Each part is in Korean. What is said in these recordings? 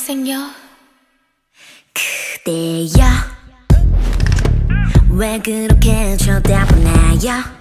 잘생겨. 그대여. 왜 그렇게 쳐다보나요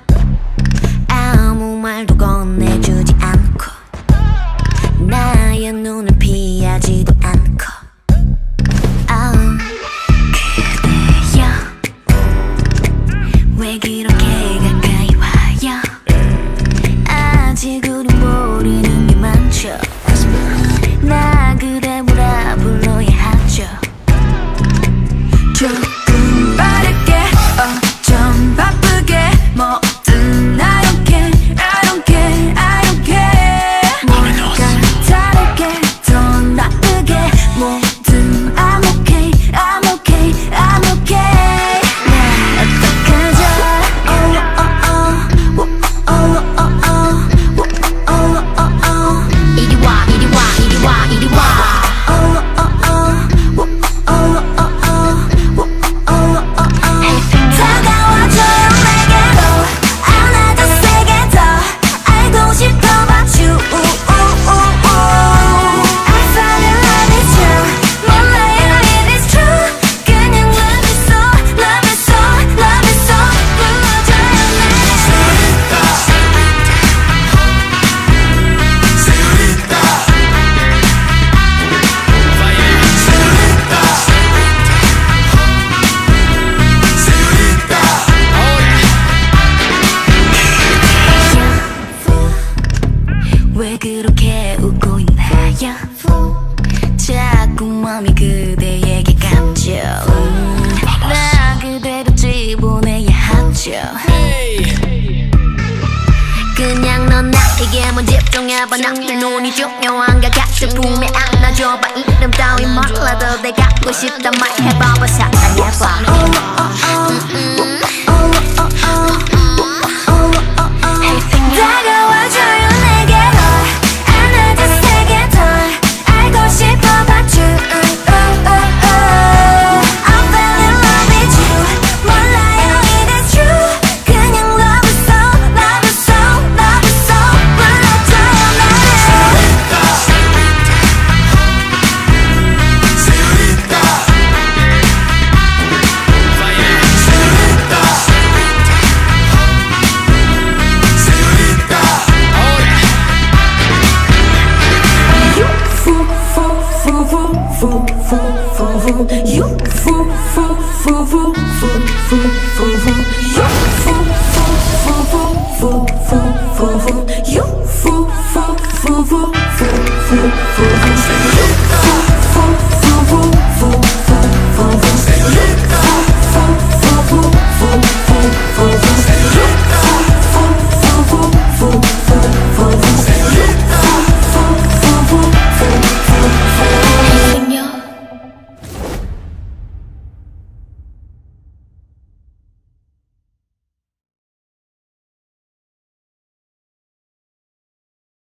왜 그렇게 웃고 있나요? 자꾸 맘이 그대에게 감죠 음, 나 그대로 집어내야 하죠. 그냥 넌 나에게 만 집중해봐. 나의 눈이 중요한가 같은 품에 안아줘봐. 이름 따위 몰라도 내 갖고 싶단 말 해봐봐. 사랑해봐 Fool, fool, fool, fool, You Fool, fool, fool, fool, fool, fool, fool, fool, You Fool, fool, fool, fool, fool, fool, fool, fool, You foo, foo, foo, foo, foo, foo, foo.